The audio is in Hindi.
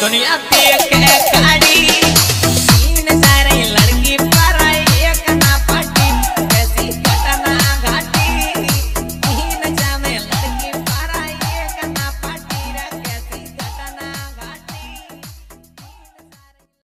दुनिया देख